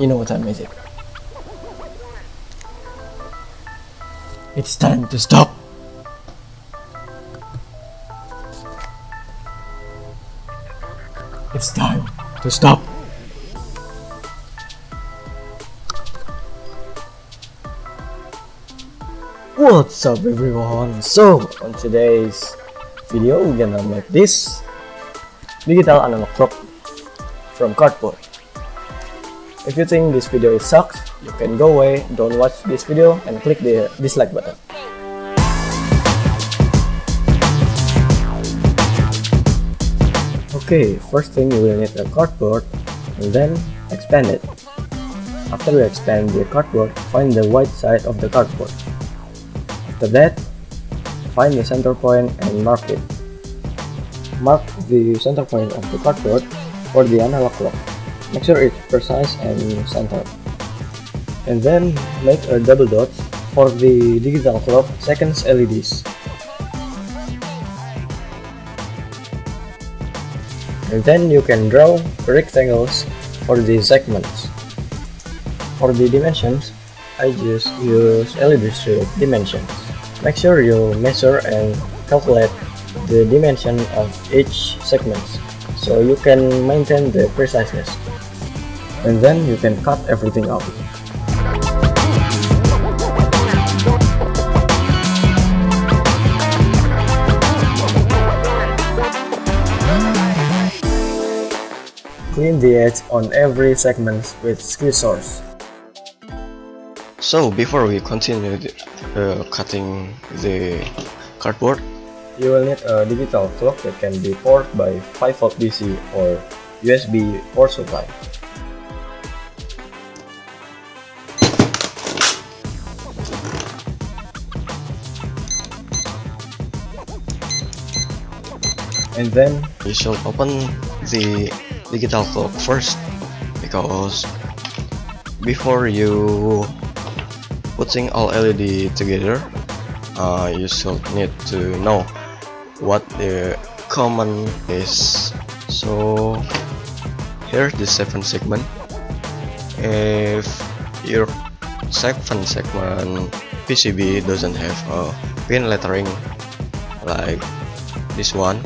You know what time is it? It's time to stop! It's time to stop! What's up everyone? So, on today's video, we're gonna make this digital analog clock from cardboard. If you think this video is sucks, you can go away, don't watch this video, and click the dislike button. Okay, first thing you will need a cardboard, and then expand it. After you expand the cardboard, find the white side of the cardboard. After that, find the center point and mark it. Mark the center point of the cardboard for the analog clock. Make sure it's precise and centered. And then make a double dot for the digital clock seconds LEDs. And then you can draw rectangles for the segments. For the dimensions, I just use LED strip dimensions. Make sure you measure and calculate the dimension of each segments so you can maintain the preciseness. And then you can cut everything out. Clean the edge on every segment with scissors. So before we continue the, uh, cutting the cardboard, You will need a digital clock that can be powered by 5V DC or USB power supply. And then you should open the digital clock first because before you putting all LED together, uh, you should need to know what the common is. So here's the seven segment. If your seven segment PCB doesn't have a pin lettering like this one,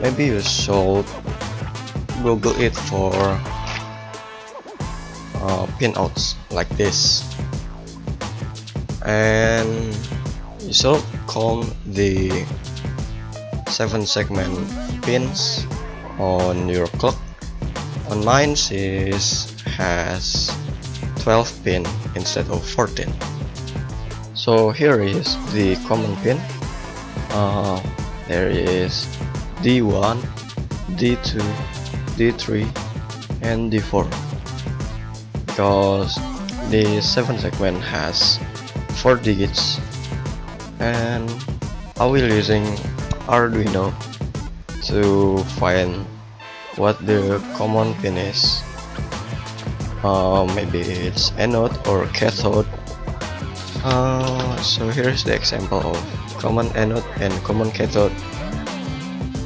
maybe you should Google it for uh, pinouts like this. And you should count the 7 segment pins on your clock. On mine is has 12 pin instead of 14 so here is the common pin. Uh, there is D1 D2 D3 and D4 because the 7 segment has 4 digits and I will using Arduino to find what the common pin is. Uh, maybe it's anode or cathode. Uh, so here's the example of common anode and common cathode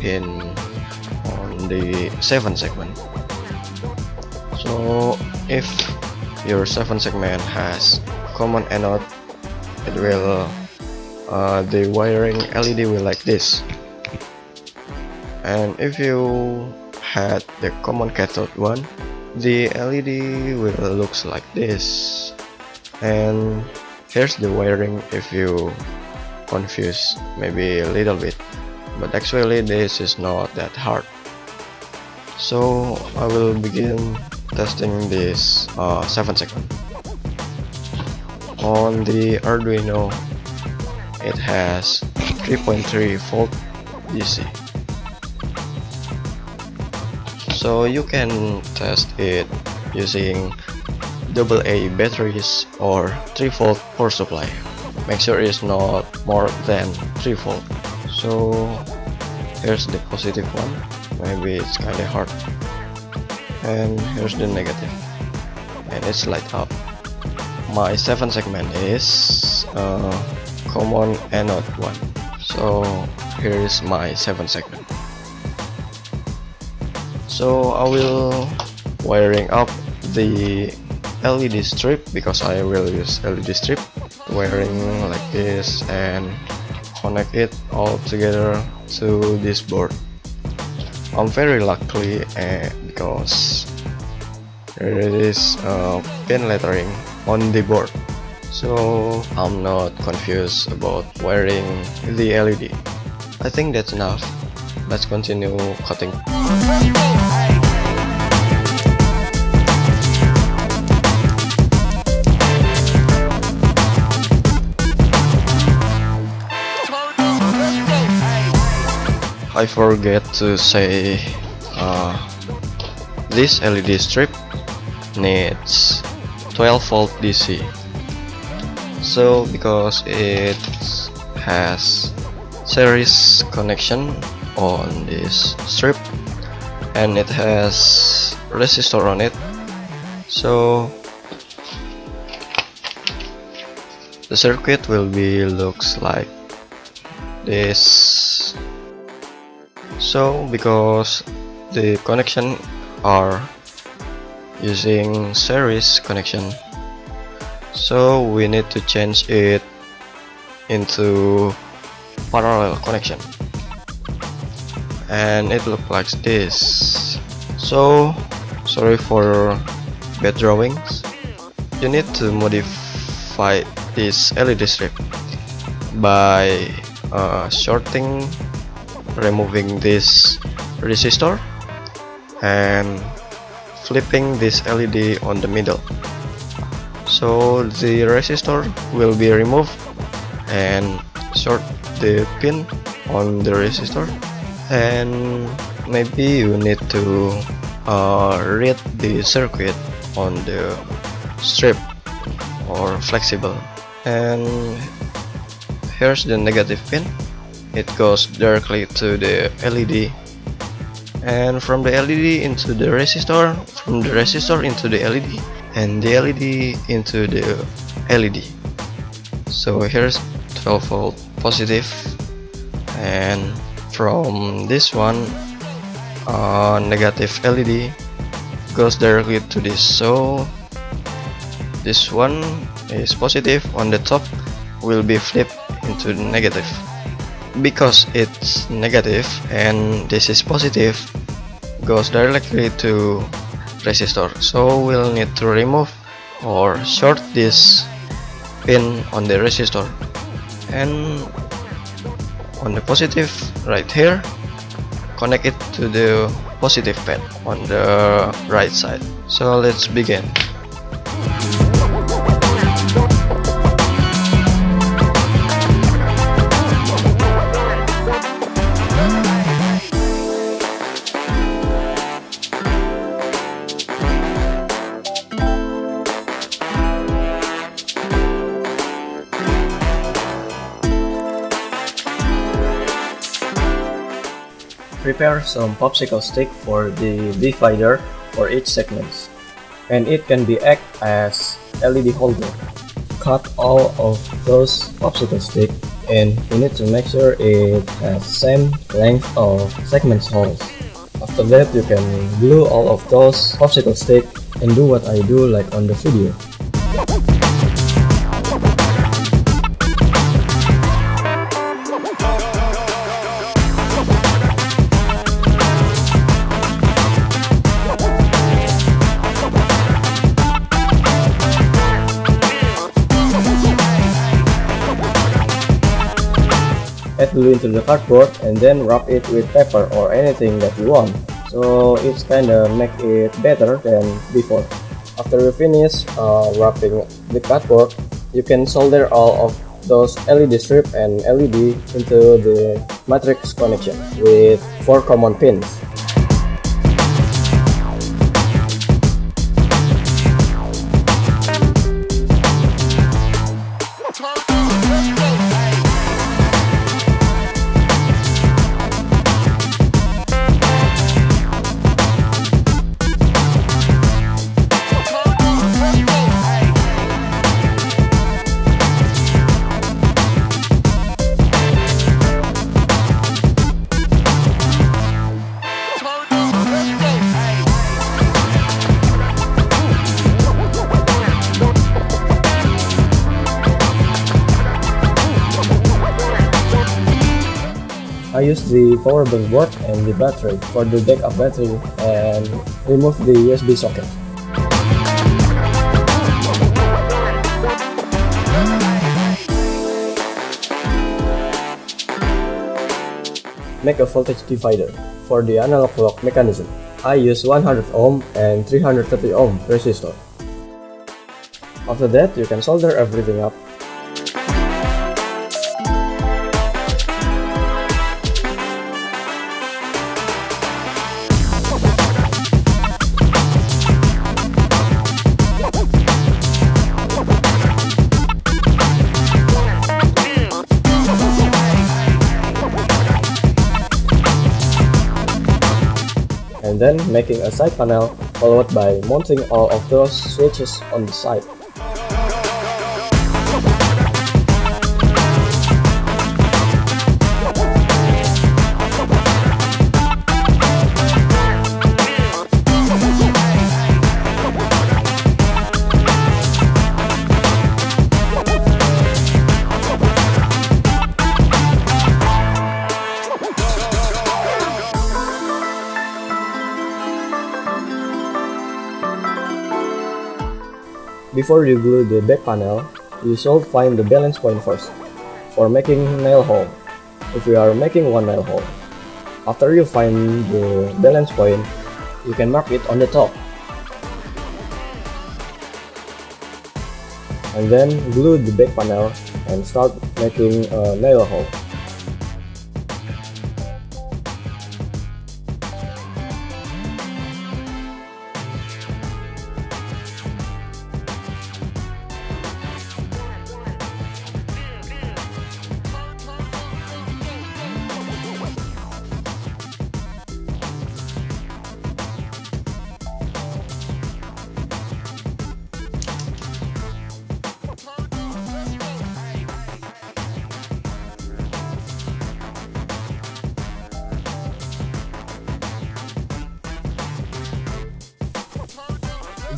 pin on the 7 segment. So if your 7 segment has common anode it will uh, the wiring LED will like this. And if you had the common cathode one the LED will looks like this. And here's the wiring if you confuse maybe a little bit but actually this is not that hard. So I will begin testing this uh, 7 segment on the Arduino it has 3.3 volt DC so you can test it using double AA batteries or 3 volt power supply. Make sure it's not more than 3 volt. So here's the positive one. Maybe it's kinda hard. And here's the negative. And it's light up. My 7 segment is uh, common anode one. So here is my 7 segment. So I will wiring up the LED strip because I will use LED strip wiring like this and connect it all together to this board. I'm very lucky uh, because there is uh, pin lettering on the board. So I'm not confused about wiring the LED I think that's enough. Let's continue cutting I forget to say uh, this LED strip needs 12 volt DC so because it has series connection on this strip and it has resistor on it. So the circuit will be looks like this so because the connection are using series connection. So we need to change it into parallel connection. And it looks like this. So sorry for bad drawings. You need to modify this LED strip by uh, shorting removing this resistor and flipping this LED on the middle. So the resistor will be removed and short the pin on the resistor. And maybe you need to uh, read the circuit on the strip or flexible. And here's the negative pin it goes directly to the LED and from the LED into the resistor from the resistor into the LED and the LED into the LED so here's 12 volt positive. And from this one uh, negative LED goes directly to this. So this one is positive. On the top will be flipped into negative because it's negative and this is positive goes directly to resistor. So we'll need to remove or short this pin on the resistor. And on the positive right here connect it to the positive pad on the right side. So let's begin Prepare some popsicle stick for the divider for each segments, and it can be act as LED holder. Cut all of those popsicle stick and you need to make sure it has same length of segments holes. After that you can glue all of those popsicle stick and do what I do like on the video. Glue into the cardboard and then wrap it with paper or anything that you want. So it's kinda make it better than before. After you finish uh, wrapping the cardboard you can solder all of those LED strip and LED into the matrix connection with four common pins use the power bank board and the battery for the backup battery and remove the USB socket. Make a voltage divider. For the analog clock mechanism, I use 100 ohm and 330 ohm resistor. After that, you can solder everything up and then making a side panel followed by mounting all of those switches on the side. Before you glue the back panel, you should find the balance point first for making nail hole if you are making one nail hole. After you find the balance point, you can mark it on the top. And then glue the back panel and start making a nail hole.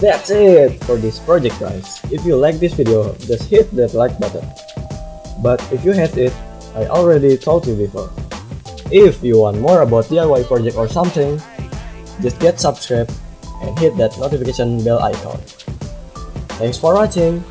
That's it for this project guys. If you like this video, just hit that like button. But if you hate it, I already told you before. If you want more about DIY project or something, just get subscribed and hit that notification bell icon. Thanks for watching.